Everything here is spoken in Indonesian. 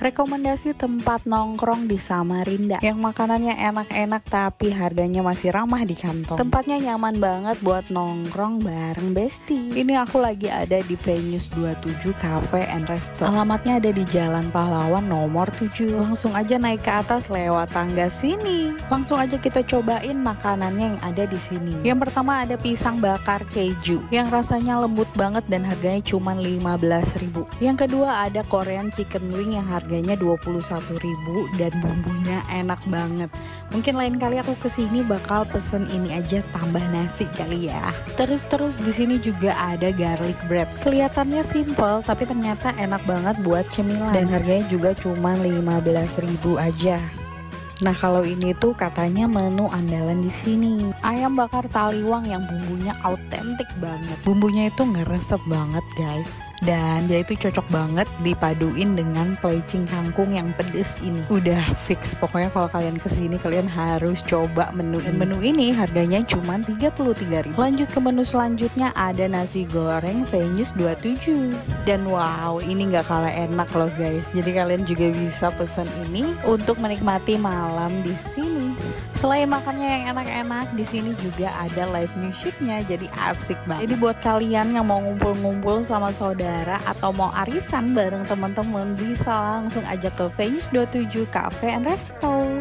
Rekomendasi tempat nongkrong di Samarinda yang makanannya enak-enak tapi harganya masih ramah di kantong. Tempatnya nyaman banget buat nongkrong bareng Besti. Ini aku lagi ada di Venus 27 Cafe and Resto. Alamatnya ada di Jalan Pahlawan nomor 7. Langsung aja naik ke atas lewat tangga sini. Langsung aja kita cobain makanannya yang ada di sini. Yang pertama ada pisang bakar keju yang rasanya lembut banget dan harganya cuma 15.000. Yang kedua ada Korean chicken wing yang harga harganya 21.000 dan bumbunya enak banget. Mungkin lain kali aku ke sini bakal pesen ini aja tambah nasi kali ya. Terus-terus di sini juga ada garlic bread. Kelihatannya simple tapi ternyata enak banget buat cemilan dan harganya juga cuma 15.000 aja. Nah kalau ini tuh katanya menu andalan di sini. Ayam bakar taliwang yang bumbunya autentik banget. Bumbunya itu ngeresep banget guys dan dia itu cocok banget dipaduin dengan pelecing kangkung yang pedes ini. Udah fix. Pokoknya kalau kalian ke sini kalian harus coba menu ini. Menu ini harganya cuma 33.000 lanjut ke menu selanjutnya ada nasi goreng Venus 27 dan wow ini nggak kalah enak loh guys. Jadi kalian juga bisa pesan ini untuk menikmati malam di sini. Selain makannya yang enak-enak di sini juga ada live musicnya. Jadi asik banget. Jadi buat kalian yang mau ngumpul-ngumpul sama saudara saudara atau mau arisan bareng teman-teman bisa langsung aja ke Venus 27 Cafe and Resto.